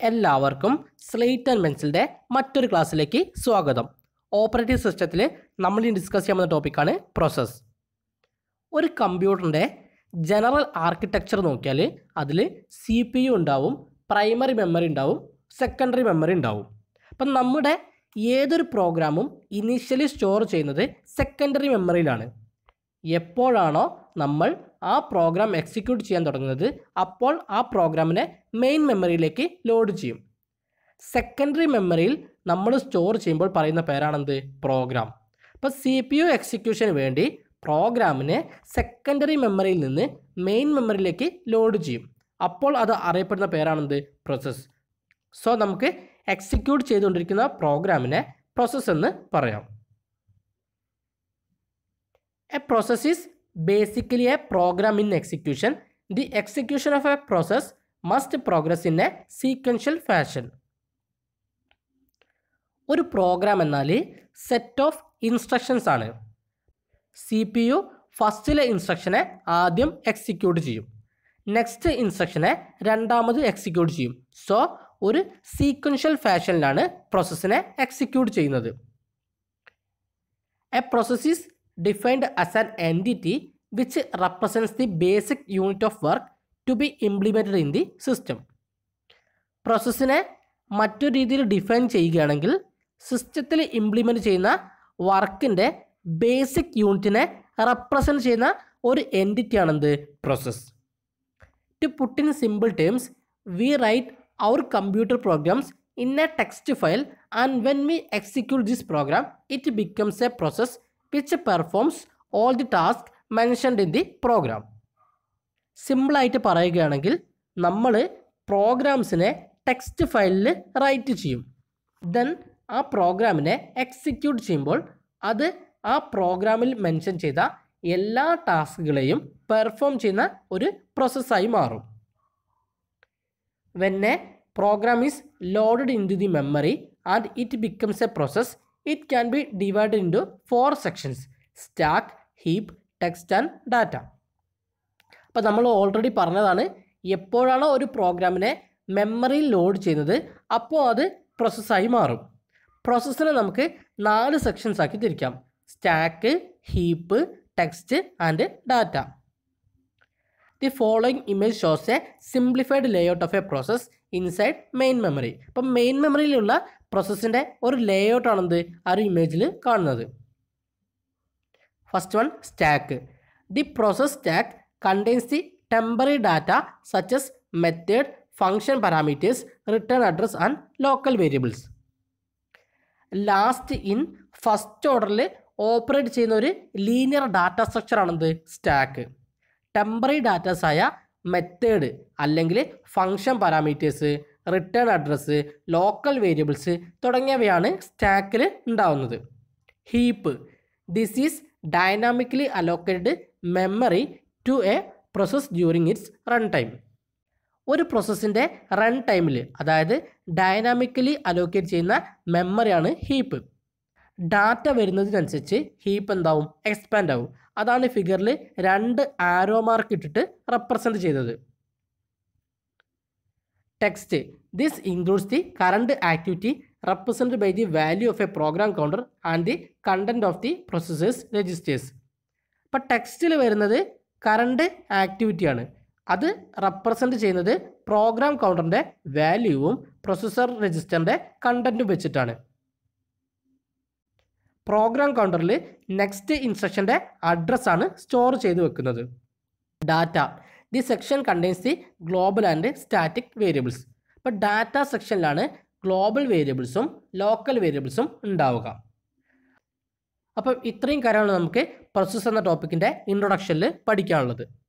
എല്ലാവർക്കും slate and പെൻസിലിന്റെ മറ്റൊരു ക്ലാസ്സിലേക്ക് സ്വാഗതം. ഓപ്പറേറ്റിംഗ് സിസ്റ്റത്തിൽ നമ്മൾ ഇനി ഡിസ്കസ് ചെയ്യാൻ പോകുന്ന ടോപ്പിക്കാണ് പ്രോസസ്സ് ഒരു കമ്പ്യൂട്ടറിന്റെ ജനറൽ ആർക്കിടെക്ചർ നോക്കിയാൽ അതിൽ സി പി യു ഉണ്ടാവും പ്രൈമറി മെമ്മറി ഉണ്ടാവും സെക്കൻഡറി മെമ്മറി ഉണ്ടാവും. അപ്പം നമ്മുടെ ഏതൊരു പ്രോഗ്രാമും ഇനീഷ്യലി സ്റ്റോർ ചെയ്യുന്നത് സെക്കൻഡറി മെമ്മറിയിലാണ് എപ്പോഴാണോ നമ്മൾ ആ പ്രോഗ്രാം എക്സിക്യൂട്ട് ചെയ്യാൻ തുടങ്ങുന്നത് അപ്പോൾ ആ പ്രോഗ്രാമിനെ മെയിൻ മെമ്മറിയിലേക്ക് ലോഡ് ചെയ്യും. സെക്കൻഡറി മെമ്മറിയിൽ നമ്മൾ സ്റ്റോർ ചെയ്യുമ്പോൾ പറയുന്ന പേരാണെന്ത്? പ്രോഗ്രാം അപ്പോൾ സി പി യു എക്സിക്യൂഷന് വേണ്ടി പ്രോഗ്രാമിനെ സെക്കൻഡറി മെമ്മറിയിൽ നിന്ന് മെയിൻ മെമ്മറിയിലേക്ക് ലോഡ് ചെയ്യും. അപ്പോൾ അത് അറിയപ്പെടുന്ന പേരാണെന്ത്? പ്രോസസ്സ് സോ നമുക്ക് എക്സിക്യൂട്ട് ചെയ്തുകൊണ്ടിരിക്കുന്ന പ്രോഗ്രാമിനെ പ്രോസസ്സ് എന്ന് പറയാം. A process is basically a program in execution. The execution of a process must progress in a sequential fashion. ഒരു പ്രോഗ്രാം എന്നാൽ സെറ്റ് ഓഫ് ഇൻസ്ട്രക്ഷൻസ് ആണ് സി പി യു ഫസ്റ്റിലെ ഇൻസ്ട്രക്ഷനെ ആദ്യം എക്സിക്യൂട്ട് ചെയ്യും നെക്സ്റ്റ് ഇൻസ്ട്രക്ഷനെ രണ്ടാമത് എക്സിക്യൂട്ട് ചെയ്യും സോ ഒരു സീക്വൻഷ്യൽ ഫാഷനിലാണ് പ്രോസസ്സിനെ എക്സിക്യൂട്ട് ചെയ്യുന്നത് a process is defined as an entity which represents the basic unit of work to be implemented in the system പ്രോസസ്സിനെ മറ്റൊരു രീതിയിൽ ഡിഫൈൻ ചെയ്യുകയാണെങ്കിൽ സിസ്റ്റത്തിൽ ഇംപ്ലിമെന്റ് ചെയ്യുന്ന വർക്കിന്റെ ബേസിക് യൂണിറ്റിനെ റെപ്രസെന്റ് ചെയ്യുന്ന ഒരു entity ആണെന്ത്? Process to put in simple terms we write our computer programs in a text file and when we execute this program it becomes a process which performs all the task mentioned in the program സിമ്പിളായിട്ട് പറയുകയാണെങ്കിൽ നമ്മൾ പ്രോഗ്രാംസിനെ text ഫയലിൽ write ചെയ്യും. Then ആ പ്രോഗ്രാമിനെ execute ചെയ്യുമ്പോൾ അത് ആ പ്രോഗ്രാമിൽ മെൻഷൻ ചെയ്ത എല്ലാ ടാസ്കുകളെയും പെർഫോം ചെയ്യുന്ന ഒരു പ്രോസസ്സായി മാറും. When a program is loaded into the memory and it becomes a process it can be divide into four sections stack heap text and data അപ്പോൾ നമ്മൾ ഓൾറെഡി പറഞ്ഞതാണ് എപ്പോഴാണോ ഒരു പ്രോഗ്രാമിനെ മെമ്മറിയിൽ ലോഡ് ചെയ്യുന്നത് അപ്പോൾ അത് പ്രോസസ്സായി മാറും. പ്രോസസ്സിനെ നമുക്ക് നാല് സെക്ഷൻസ് ആക്കി തിരിക്കാം. Stack heap text and data the following image shows a simplified layout of a process inside main memory അപ്പം മെയിൻ മെമ്മറിയിലുള്ള പ്രോസസ്സിന്റെ ഒരു ലേഔട്ട് ആണെന്ത്? ആ ഒരു ഇമേജിൽ കാണുന്നത്. First one stack the process stack contains the temporary data such such as method function parameters return address and local variables last in first ഓർഡറിൽ ഓപ്പറേറ്റ് ചെയ്യുന്ന ഒരു ലീനിയർ ഡാറ്റ സ്ട്രക്ചർ ആണെന്ത്? സ്റ്റാക്ക് ടെമ്പററി ആയ മെത്തേഡ് അല്ലെങ്കിൽ function parameters return address local variables തുടങ്ങിയവയാണ് സ്റ്റാക്കിൽ ഉണ്ടാവുന്നത്. Heap this is dynamically allocated memory to a process during its run time ഒരു പ്രോസസ്സിന്റെ റൺ ടൈമിൽ അതായത് ഡൈനാമിക്കലി അലോക്കേറ്റ് ചെയ്യുന്ന മെമ്മറിയാണ് ഹീപ്പ് ഡാറ്റ വരുന്നതിനനുസരിച്ച് ഹീപ്പ് എന്താവും? എക്സ്പാൻഡ് ആവും. അതാണ് ഫിഗറിൽ രണ്ട് ആരോ മാർക്ക് ഇട്ടിട്ട് റെപ്രസെന്റ് ചെയ്തത്. Text this includes the current activity represent by the value of a program counter and the content of the processor's registers അപ്പോൾ ടെക്സ്റ്റിൽ വരുന്നത് കറണ്ട് ആക്ടിവിറ്റിയാണ് അത് റെപ്രസെന്റ് ചെയ്യുന്നത് പ്രോഗ്രാം കൗണ്ടറിന്റെ വാല്യൂവും പ്രൊസസ്സർ രജിസ്റ്ററിന്റെ കണ്ടന്റും വെച്ചിട്ടാണ്. പ്രോഗ്രാം കൗണ്ടറിൽ നെക്സ്റ്റ് ഇൻസ്ട്രക്ഷന്റെ അഡ്രസ്സാണ് സ്റ്റോർ ചെയ്ത് വെക്കുന്നത്. Data the section contains the global and static variables അപ്പോൾ ഡാറ്റ സെക്ഷനിലാണ് ഗ്ലോബൽ വേരിയബിൾസും ലോക്കൽ വേരിയബിൾസും ഉണ്ടാവുക. അപ്പം ഇത്രയും കാര്യമാണ് നമുക്ക് പ്രോസസ്സ് എന്ന ടോപ്പിക്കിന്റെ ഇൻട്രൊഡക്ഷനിൽ പഠിക്കാനുള്ളത്.